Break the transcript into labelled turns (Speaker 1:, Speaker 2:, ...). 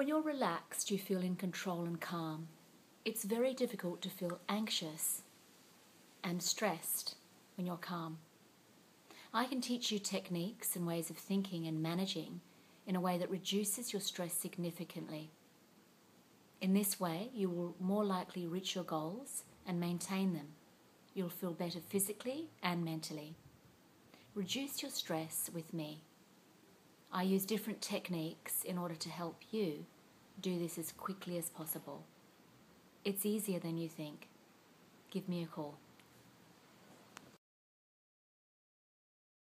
Speaker 1: When you're relaxed, you feel in control and calm. It's very difficult to feel anxious and stressed when you're calm. I can teach you techniques and ways of thinking and managing in a way that reduces your stress significantly. In this way, you will more likely reach your goals and maintain them. You'll feel better physically and mentally. Reduce your stress with me. I use different techniques in order to help you do this as quickly as possible. It's easier than you think. Give me a call.